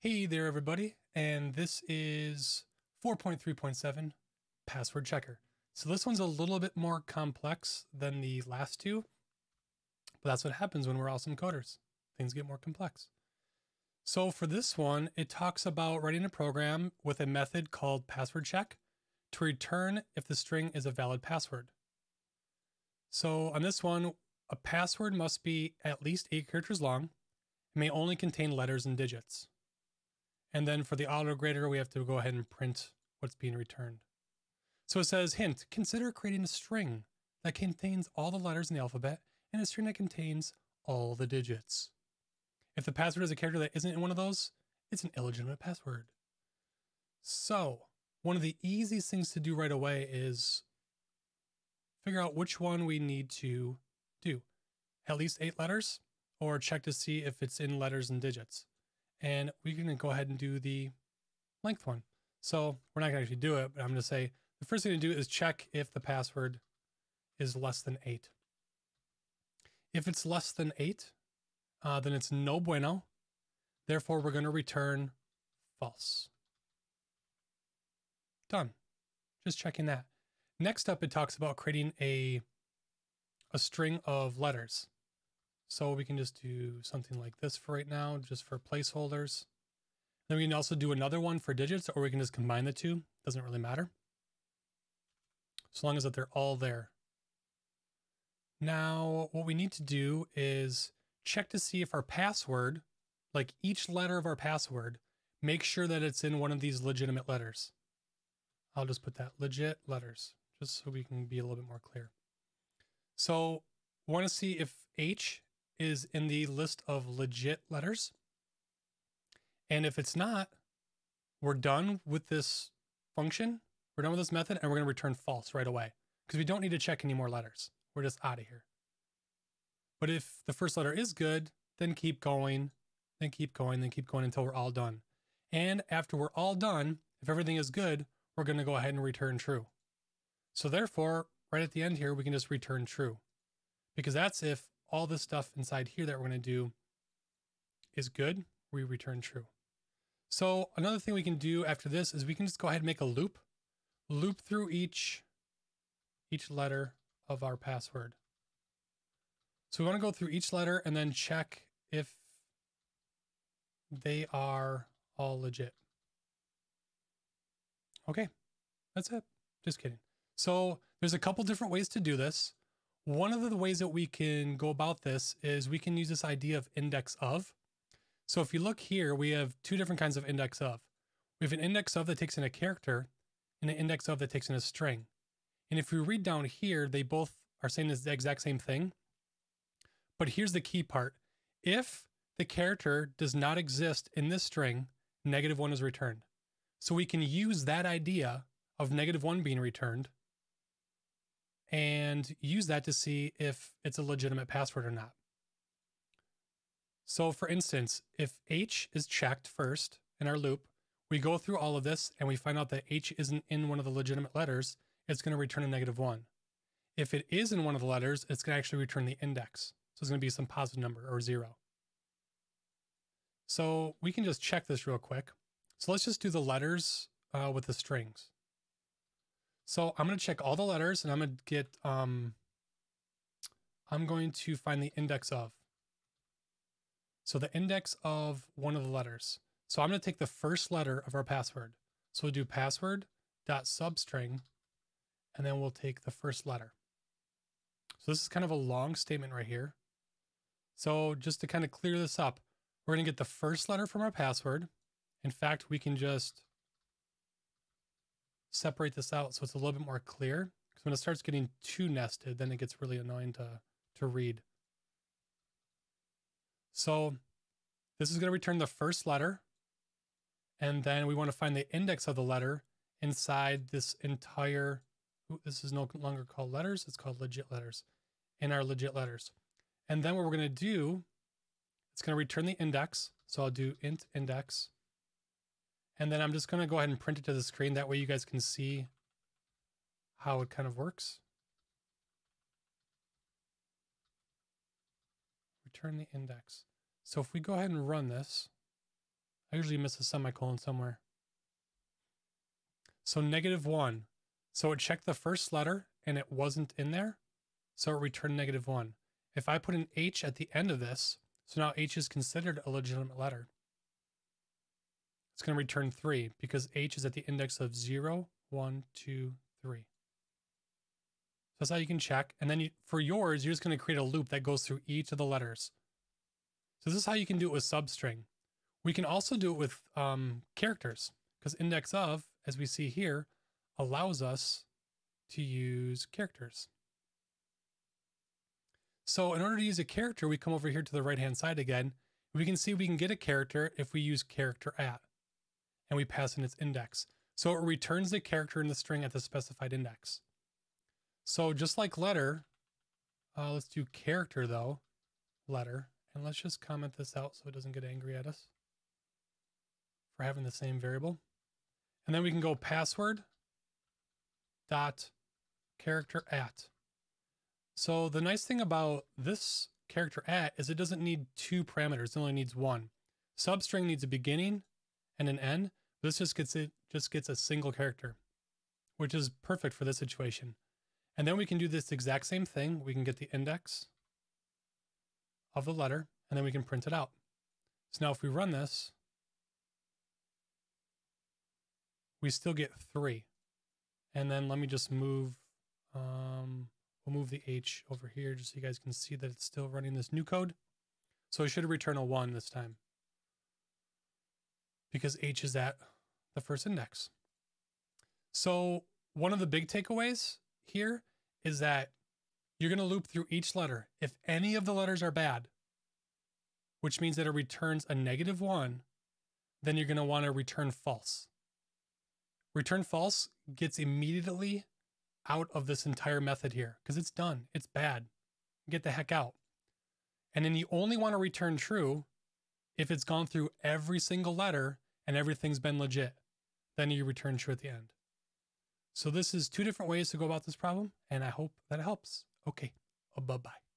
Hey there, everybody, and this is 4.3.7 Password Checker. So this one's a little bit more complex than the last two, but that's what happens when we're awesome coders. Things get more complex. So for this one, it talks about writing a program with a method called password check to return if the string is a valid password. So on this one, a password must be at least eight characters long and may only contain letters and digits. And then for the autograder, we have to go ahead and print what's being returned. So it says, hint, consider creating a string that contains all the letters in the alphabet and a string that contains all the digits. If the password is a character that isn't in one of those, it's an illegitimate password. So one of the easiest things to do right away is figure out which one we need to do. At least eight letters, or check to see if it's in letters and digits and we can go ahead and do the length one. So we're not gonna actually do it, but I'm gonna say the first thing to do is check if the password is less than eight. If it's less than eight, uh, then it's no bueno. Therefore, we're gonna return false. Done. Just checking that. Next up, it talks about creating a, a string of letters. So we can just do something like this for right now, just for placeholders. Then we can also do another one for digits, or we can just combine the two. Doesn't really matter. So long as that they're all there. Now, what we need to do is check to see if our password, like each letter of our password, make sure that it's in one of these legitimate letters. I'll just put that legit letters, just so we can be a little bit more clear. So want to see if H is in the list of legit letters. And if it's not, we're done with this function. We're done with this method and we're going to return false right away because we don't need to check any more letters. We're just out of here. But if the first letter is good, then keep going, then keep going, then keep going until we're all done. And after we're all done, if everything is good, we're going to go ahead and return true. So therefore, right at the end here, we can just return true because that's if all this stuff inside here that we're going to do is good, we return true. So another thing we can do after this is we can just go ahead and make a loop, loop through each, each letter of our password. So we want to go through each letter and then check if they are all legit. Okay, that's it. Just kidding. So there's a couple different ways to do this. One of the ways that we can go about this is we can use this idea of index of. So if you look here, we have two different kinds of index of. We have an index of that takes in a character and an index of that takes in a string. And if we read down here, they both are saying the exact same thing. But here's the key part. If the character does not exist in this string, negative one is returned. So we can use that idea of negative one being returned and use that to see if it's a legitimate password or not. So for instance, if H is checked first in our loop, we go through all of this and we find out that H isn't in one of the legitimate letters, it's going to return a negative one. If it is in one of the letters, it's going to actually return the index. So it's going to be some positive number or zero. So we can just check this real quick. So let's just do the letters uh, with the strings. So I'm going to check all the letters and I'm going to get, um, I'm going to find the index of. So the index of one of the letters. So I'm going to take the first letter of our password. So we'll do password dot substring, and then we'll take the first letter. So this is kind of a long statement right here. So just to kind of clear this up, we're going to get the first letter from our password. In fact, we can just separate this out so it's a little bit more clear. Because when it starts getting too nested, then it gets really annoying to, to read. So this is going to return the first letter. And then we want to find the index of the letter inside this entire, this is no longer called letters, it's called legit letters, in our legit letters. And then what we're going to do, it's going to return the index. So I'll do int index and then I'm just going to go ahead and print it to the screen. That way you guys can see how it kind of works. Return the index. So if we go ahead and run this, I usually miss a semicolon somewhere. So negative one. So it checked the first letter and it wasn't in there. So it returned negative one. If I put an H at the end of this, so now H is considered a legitimate letter. It's going to return three because H is at the index of zero, one, two, three. So that's how you can check. And then you, for yours, you're just going to create a loop that goes through each of the letters. So this is how you can do it with substring. We can also do it with um, characters because index of, as we see here, allows us to use characters. So in order to use a character, we come over here to the right-hand side again. We can see we can get a character if we use character at, and we pass in its index. So it returns the character in the string at the specified index. So just like letter, uh, let's do character though, letter, and let's just comment this out so it doesn't get angry at us for having the same variable. And then we can go password dot character at. So the nice thing about this character at is it doesn't need two parameters. It only needs one. Substring needs a beginning and an N, This just gets it just gets a single character, which is perfect for this situation. And then we can do this exact same thing. We can get the index of the letter, and then we can print it out. So now if we run this, we still get three. And then let me just move, um, we'll move the H over here just so you guys can see that it's still running this new code. So it should return a one this time because H is at the first index. So one of the big takeaways here is that you're going to loop through each letter. If any of the letters are bad, which means that it returns a negative one, then you're going to want to return false. Return false gets immediately out of this entire method here because it's done. It's bad. Get the heck out. And then you only want to return true if it's gone through every single letter and everything's been legit. Then you return true at the end. So this is two different ways to go about this problem, and I hope that helps. Okay, bye-bye.